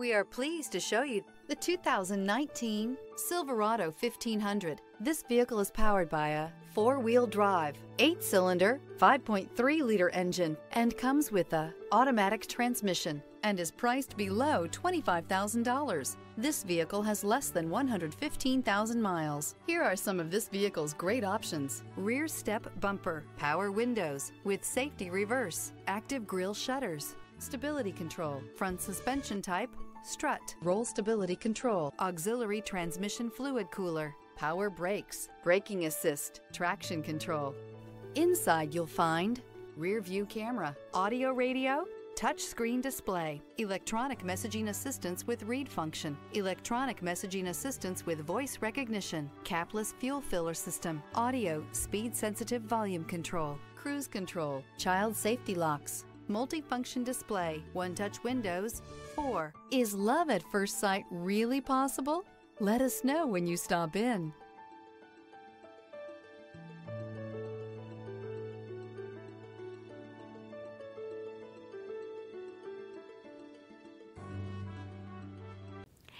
We are pleased to show you the 2019 Silverado 1500. This vehicle is powered by a four-wheel drive, eight-cylinder, 5.3-liter engine, and comes with a automatic transmission and is priced below $25,000. This vehicle has less than 115,000 miles. Here are some of this vehicle's great options. Rear step bumper, power windows with safety reverse, active grille shutters, stability control, front suspension type, strut, roll stability control, auxiliary transmission fluid cooler, power brakes, braking assist, traction control. Inside you'll find rear view camera, audio radio, touchscreen display, electronic messaging assistance with read function, electronic messaging assistance with voice recognition, capless fuel filler system, audio, speed sensitive volume control, cruise control, child safety locks, multifunction display, one-touch windows, 4. Is love at first sight really possible? Let us know when you stop in.